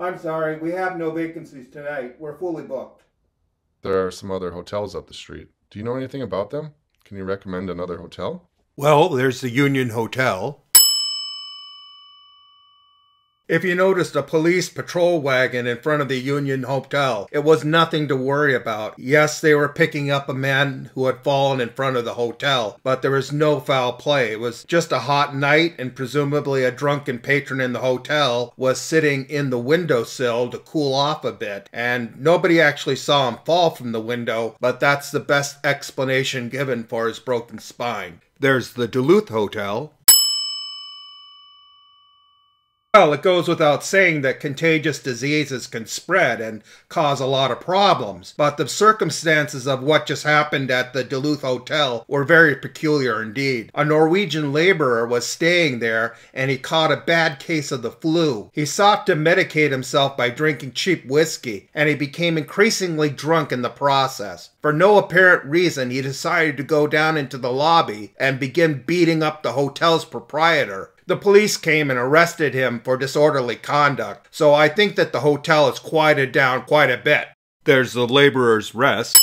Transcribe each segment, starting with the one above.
I'm sorry, we have no vacancies tonight. We're fully booked. There are some other hotels up the street. Do you know anything about them? Can you recommend another hotel? Well, there's the Union Hotel. If you noticed a police patrol wagon in front of the Union Hotel, it was nothing to worry about. Yes, they were picking up a man who had fallen in front of the hotel, but there was no foul play. It was just a hot night, and presumably a drunken patron in the hotel was sitting in the windowsill to cool off a bit, and nobody actually saw him fall from the window, but that's the best explanation given for his broken spine. There's the Duluth Hotel, well, it goes without saying that contagious diseases can spread and cause a lot of problems, but the circumstances of what just happened at the Duluth Hotel were very peculiar indeed. A Norwegian laborer was staying there and he caught a bad case of the flu. He sought to medicate himself by drinking cheap whiskey, and he became increasingly drunk in the process. For no apparent reason, he decided to go down into the lobby and begin beating up the hotel's proprietor. The police came and arrested him for disorderly conduct, so I think that the hotel has quieted down quite a bit. There's the laborer's rest.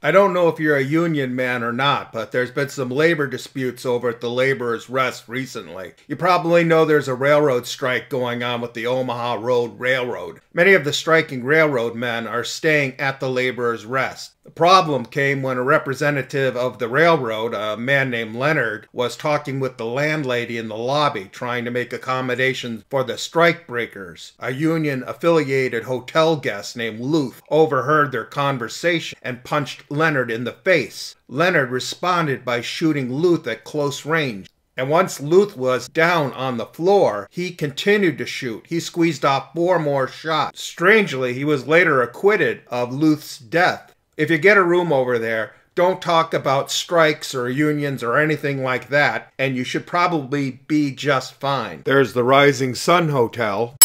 I don't know if you're a union man or not, but there's been some labor disputes over at the Laborers Rest recently. You probably know there's a railroad strike going on with the Omaha Road Railroad. Many of the striking railroad men are staying at the Laborers Rest. The problem came when a representative of the railroad, a man named Leonard, was talking with the landlady in the lobby trying to make accommodations for the strikebreakers. A union affiliated hotel guest named Luth overheard their conversation and punched Leonard in the face. Leonard responded by shooting Luth at close range. And once Luth was down on the floor, he continued to shoot. He squeezed off four more shots. Strangely, he was later acquitted of Luth's death. If you get a room over there, don't talk about strikes or unions or anything like that, and you should probably be just fine. There's the Rising Sun Hotel.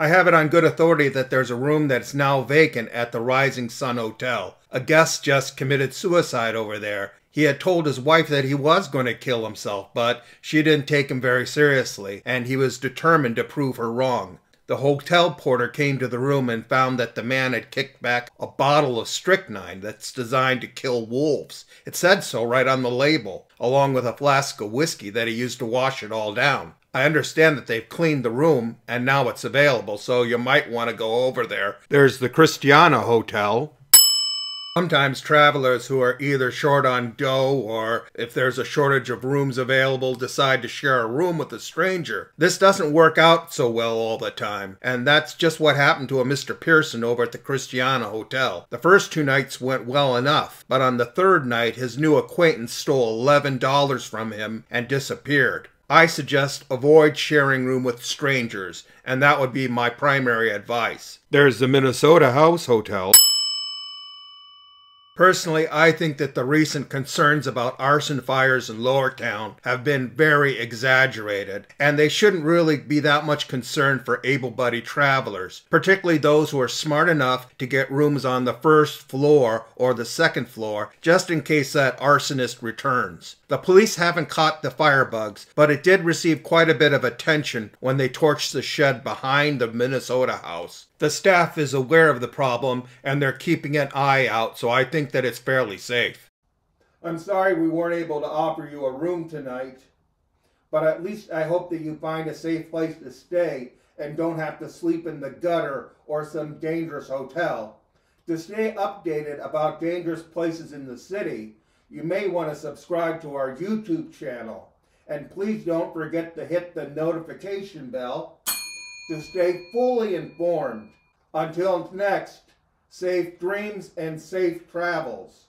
I have it on good authority that there's a room that's now vacant at the Rising Sun Hotel. A guest just committed suicide over there. He had told his wife that he was going to kill himself, but she didn't take him very seriously, and he was determined to prove her wrong. The hotel porter came to the room and found that the man had kicked back a bottle of strychnine that's designed to kill wolves. It said so right on the label, along with a flask of whiskey that he used to wash it all down. I understand that they've cleaned the room and now it's available, so you might want to go over there. There's the Christiana Hotel. Sometimes travelers who are either short on dough or if there's a shortage of rooms available decide to share a room with a stranger. This doesn't work out so well all the time, and that's just what happened to a Mr. Pearson over at the Christiana Hotel. The first two nights went well enough, but on the third night his new acquaintance stole $11 from him and disappeared. I suggest avoid sharing room with strangers, and that would be my primary advice. There's the Minnesota House Hotel. Personally, I think that the recent concerns about arson fires in Lowertown have been very exaggerated, and they shouldn't really be that much concern for able bodied travelers, particularly those who are smart enough to get rooms on the first floor or the second floor, just in case that arsonist returns. The police haven't caught the firebugs, but it did receive quite a bit of attention when they torched the shed behind the Minnesota house. The staff is aware of the problem and they're keeping an eye out, so I think that it's fairly safe. I'm sorry we weren't able to offer you a room tonight, but at least I hope that you find a safe place to stay and don't have to sleep in the gutter or some dangerous hotel. To stay updated about dangerous places in the city, you may want to subscribe to our YouTube channel. And please don't forget to hit the notification bell to stay fully informed. Until next, safe dreams and safe travels.